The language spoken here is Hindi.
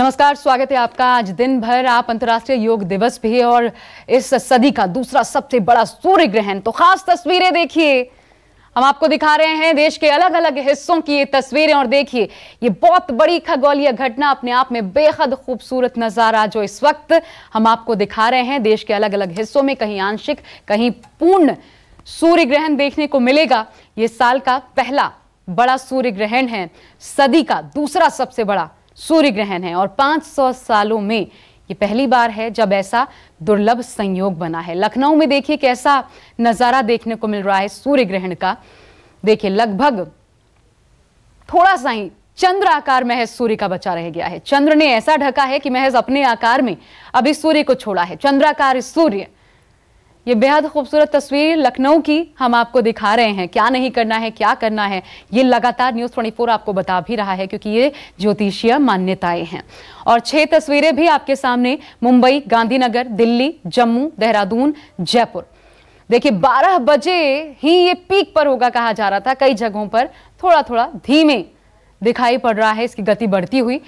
नमस्कार, स्वागत है आपका। आज दिन भर आप अंतर्राष्ट्रीय योग दिवस भी और इस सदी का दूसरा सबसे बड़ा सूर्य ग्रहण। तो खास तस्वीरें देखिए। हम आपको दिखा रहे हैं देश के अलग अलग हिस्सों की ये तस्वीरें और देखिए, ये बहुत बड़ी खगोलीय घटना अपने आप में बेहद खूबसूरत नज़ारा जो इस वक्त हम आपको दिखा रहे हैं। देश के अलग अलग हिस्सों में कहीं आंशिक, कहीं पूर्ण सूर्य ग्रहण देखने को मिलेगा। ये साल का पहला बड़ा सूर्य ग्रहण है। सदी का दूसरा सबसे बड़ा सूर्य ग्रहण है और 500 सालों में ये पहली बार है जब ऐसा दुर्लभ संयोग बना है। लखनऊ में देखिए कैसा नज़ारा देखने को मिल रहा है सूर्य ग्रहण का। देखिए, लगभग थोड़ा सा ही चंद्र आकार महज सूर्य का बचा रह गया है। चंद्र ने ऐसा ढका है कि महज अपने आकार में अभी सूर्य को छोड़ा है। चंद्राकार सूर्य ये बेहद खूबसूरत तस्वीर लखनऊ की हम आपको दिखा रहे हैं। क्या नहीं करना है, क्या करना है? ये लगातार न्यूज़ 24 आपको बता भी रहा है क्योंकि ये ज्योतिषीय मान्यताएँ हैं। और छह तस्वीरें भी आपके सामने, मुंबई, गांधीनगर, दिल्ली, जम्मू, देहरादून, जयपुर। देखिए 12 बजे ही ये पीक पर होगा कहा जा रहा था। कई जगहों पर थोड़ा थोड़ा धीमे दिखाई पड़ रहा है, इसकी गति बढ़ती हुई।